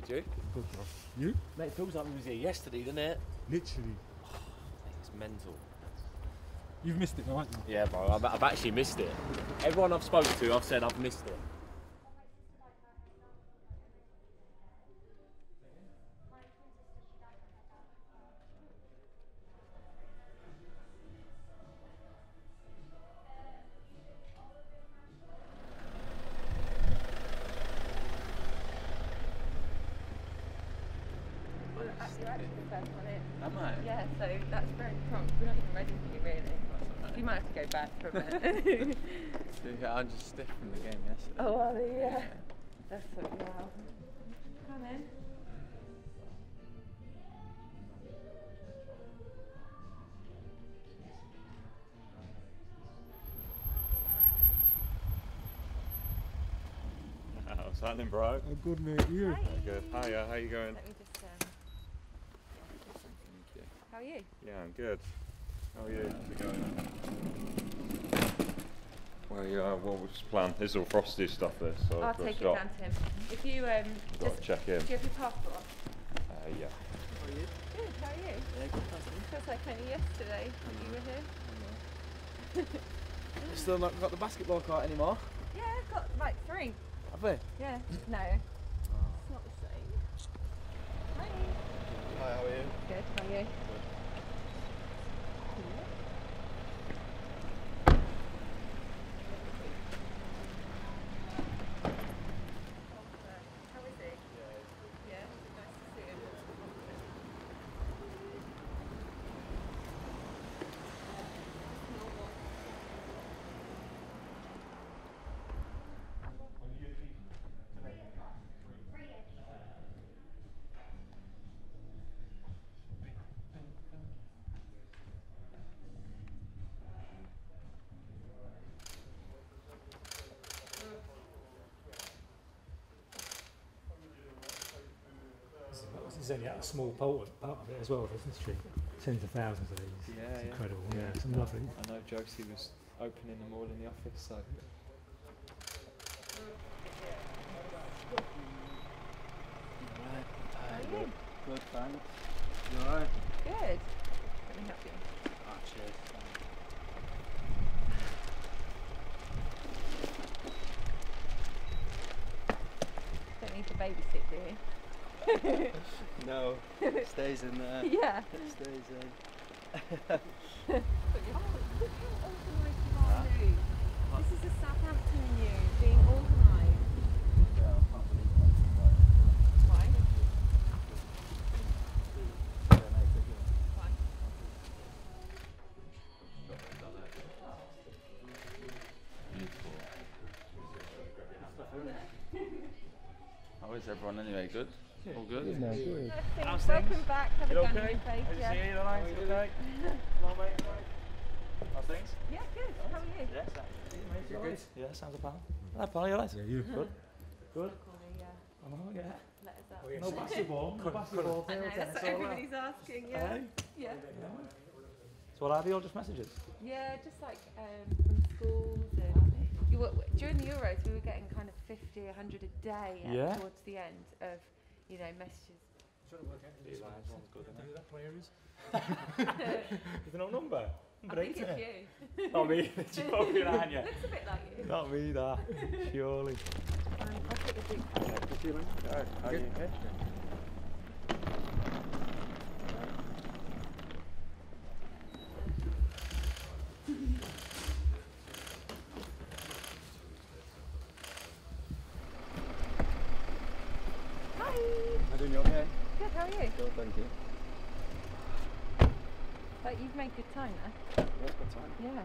Good, you? Good, bro. You? Mate, it feels like we was here yesterday, doesn't it? Literally. Mate, it's mental. You've missed it, though, haven't you? Yeah, bro, I've, I've actually missed it. Everyone I've spoken to, I've said I've missed it. Actually the first. Am I? Yeah, so that's very prompt. We're not even ready for you, really. You might have to go back for a minute. Yeah, I'm just stiff from the game yesterday. oh, well, yeah. That's so wow. Come in. What's happening, bro? Oh, good, mate. You? Hi. Good. Hiya, how you going? Let me just. Um, how are you? Yeah, I'm good. How are you? How's it going? Well, yeah, what was the plan? This is all frosty stuff, this. So I'll I've take it down to him. If you um, Got just to check in. do you have your passport? Uh, yeah. How are you? Good. How are you? Yeah, good. Feels like only yesterday that you were here. Still not got the basketball court anymore, Yeah, I've got like three. have we? Yeah. No. It's not the same. Hi. Hi, how are you? Good. How are you? How is he? Yeah. Nice to see him. This is only a small part of, part of it as well, doesn't it? Tens of thousands of these. Yeah, it's yeah. incredible. Yeah. Yeah, it's lovely. I know Josie was opening them all in the office, so. How? Good, thanks. You alright? Good. Let me help you. Ah, cheers. Don't need to babysit, do you? No, it stays in there. yeah. It Stays in. But you're look how organised you. This is a Southampton you being organised. Why? Why? How is everyone anyway? Good? All good? Thanks. Welcome back. Have a gun in your face. Yeah. you alright? You okay? Long way, How's things? yeah, good. How are you? Yes, you good? Yeah, sounds a pal. Hi, pal, you alright? Yeah, you. Good. Good. Call me, uh, I yeah. letters up. No basketball. No basketball. I know, that's what everybody's asking, yeah. Hey? Yeah. So what are they all just messages? Yeah, just like um, from schools and you were, during the Euros we were getting kind of 50, 100 a day uh, Yeah. towards the end of, you know, messages. Is there no number? I think it's you. Not me, joking, aren't you? Looks a bit like you. Not me, that. Surely. Um, I'll put the boot Good feeling? Alright, are you okay? How doing? You okay? Good, how are you? Good, thank you. But you've made good time there. Yeah, good time. Yeah.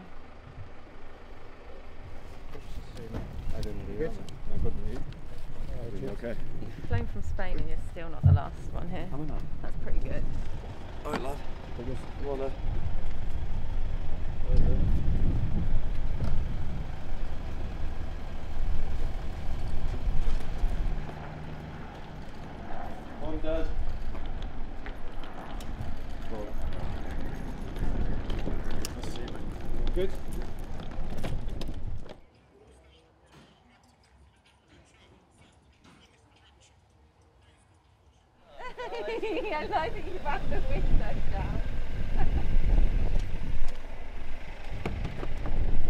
I didn't do it. No good with you. you okay? You've flown from Spain and you're still not the last one here. I'm I not? That's pretty good. Alright, lad. Come on then. I like that you found the window down.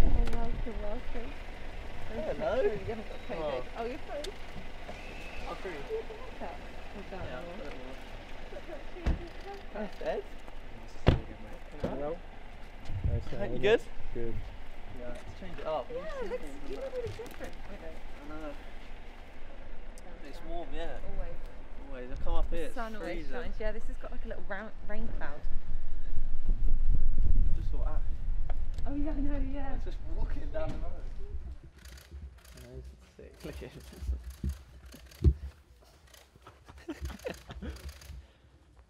oh, welcome, welcome. Hello. You haven't got COVID. Oh. Oh, you're free. Oh, free. You have a haircut. Oh, Yeah, know. I've got it all. Look how cute his haircut. Nice, Ed. Hello. Nice You good? Good. Yeah, let's change it up. Yeah, it looks, you look really different with it. I know. It's warm, yeah. Always. Always. I come up here, The it's sun always freezing. shines. Yeah, this has got like a little round rain cloud. Just thought, ah, Oh, yeah, I know, yeah. it's just walking down the road. Nice, sick. Look at it.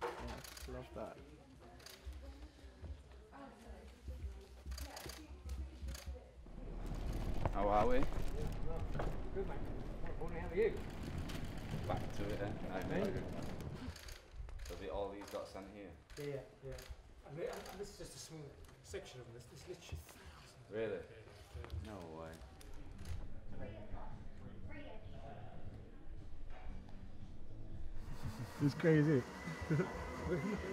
yeah, love that. How are we? Good, mate. How are you? Back to it, eh? I know. So the, all these got sent here? Yeah, yeah, yeah. And, thi- and this is just a small section of this. This is literally thousands. Really? No way. It's crazy.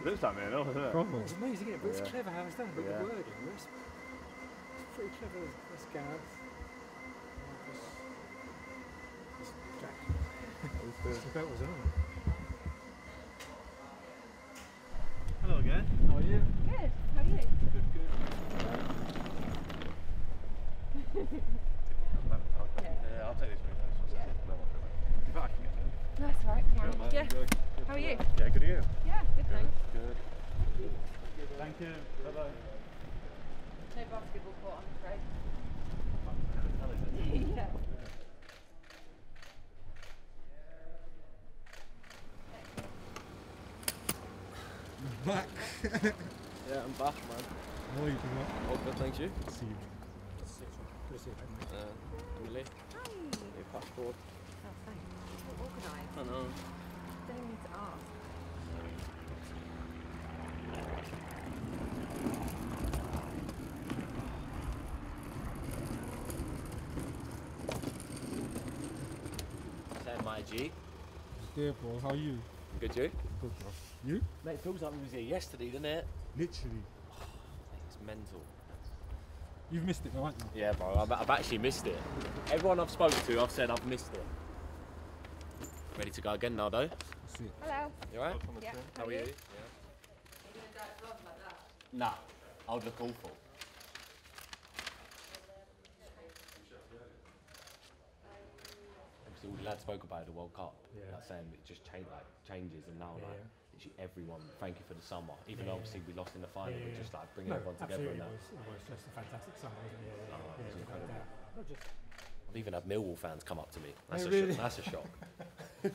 Looks like me, no? Isn't it? Proper. It's amazing, isn't it? But it's clever how it's done. But Yeah. the wording, it's, it's pretty clever. That's Gareth. This, this Jack. The belt was on. Hello again. How are you? Good. How are you? Good, good. Yeah, I'll take this one. Yeah. In I can get it. Eh? No, it's alright. Come on. Yeah. How are you? Yeah, good to you. Yeah, good thanks. Good. Thank you. Bye bye. No basketball court, I'm afraid. yeah. Back. Yeah, I'm back, man. How are you doing? All good, thank you. See you. Good to see you, mate. Uh, Emily, Hi. your passport. Oh, thanks. So organised. I know. Don't need to ask. Sam, my G. There, bro. How are you? Good, you? Good, bro. You? Mate, it feels like we was here yesterday, doesn't it? Literally. It's mental. You've missed it, though, haven't you? Yeah, bro, I've, I've actually missed it. Everyone I've spoken to, I've said I've missed it. Ready to go again now, though? That's it. Hello. You alright? Yeah. How are you? yeah Nah, I would look awful. Obviously, all the lads spoke about the World Cup, Yeah. like saying it just change, like changes, and now Yeah, like yeah. literally everyone, thank you for the summer. Even Yeah, though obviously we lost in the final, Yeah, but yeah, just like bringing No, everyone together absolutely. and It that. was, it was just a fantastic summer, wasn't it? Yeah, yeah, Oh, it was without incredible. Not just I've even had Millwall fans come up to me. That's, Oh, a, really? shock. that's a shock.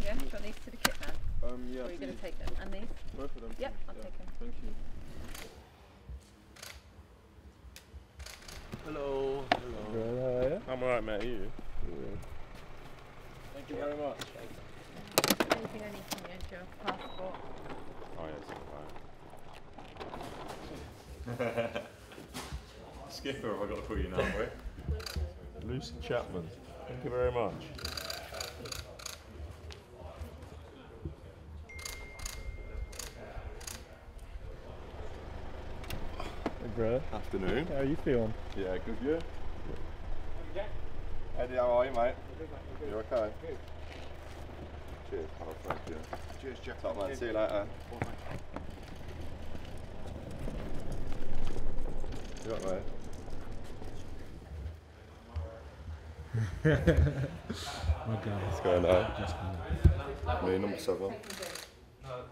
Yeah, do you want these to the kit man? Um, yeah, or are you going to take them? And these? both of them. Yep, I'll take them. Thank you. Hello. Good, how are you? I'm alright, mate. Are you? Thank you very much. Anything I need from you is your passport. Oh, yeah, it's fine. Skipper, have I got to call you now, boy? Lucy Chapman. Thank you very much. Hey, bro. Afternoon. How are you feeling? Yeah, good, you? Eddie, how are you, mate? You okay? Cheers, pal, thank you. Cheers, Jeff. Top man, see you later. You alright, mate? My God. What's going on? Me, number seven.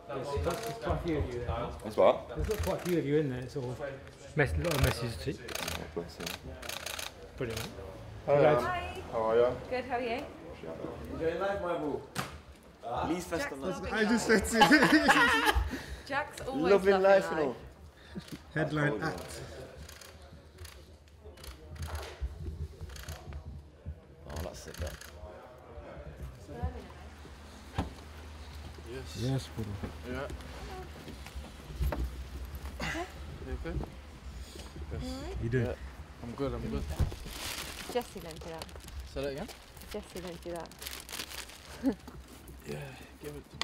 there's quite, there's quite a few of you there. What's what? There's got quite a few of you in there. It's all mess, a lot of messages to Oh, bless him. brilliant. Hi. Hi. How are you? Good, how are you? Enjoy life, my boo. Ah. Least Jack's festival. I just said to Jack's always Loving life, you know. Headline act. Oh, that's it then. Yes. Yes, brother. Yeah. You okay? You do. Yeah. I'm good, I'm good. Jesse don't do that. Say that again? Jesse don't do that. Yeah, give it to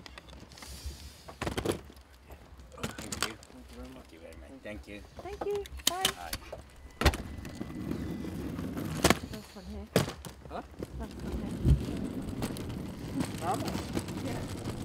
Thank you. Thank you very much. Thank you very much. Thank you. Thank you. Bye. Bye. Nice one here. Huh? Nice one here. Vamos.